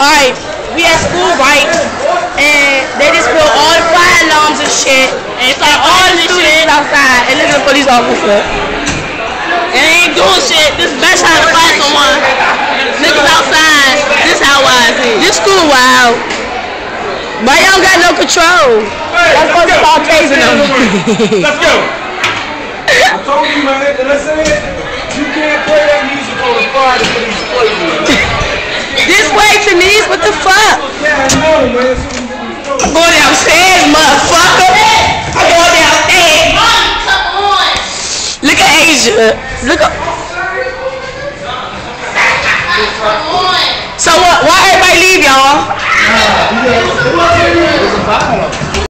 Alright, we at school, right? And they just put all the fire alarms and shit. And it's like All all the students shit. outside. And look at the police officer. And they ain't doing shit. This is best time to fight someone. Niggas outside. This how wise it is. This school wild. Why y'all got no control? That's supposed to start tasing them. Let's go. I told you, man. Did I say it? You can't play that music on the Friday I'm going downstairs, motherfucker. I'm going downstairs. Mommy, come on. Look at Asia. Look at. Come on. So what? Why